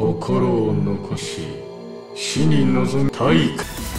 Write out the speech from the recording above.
心を残し死に臨む体育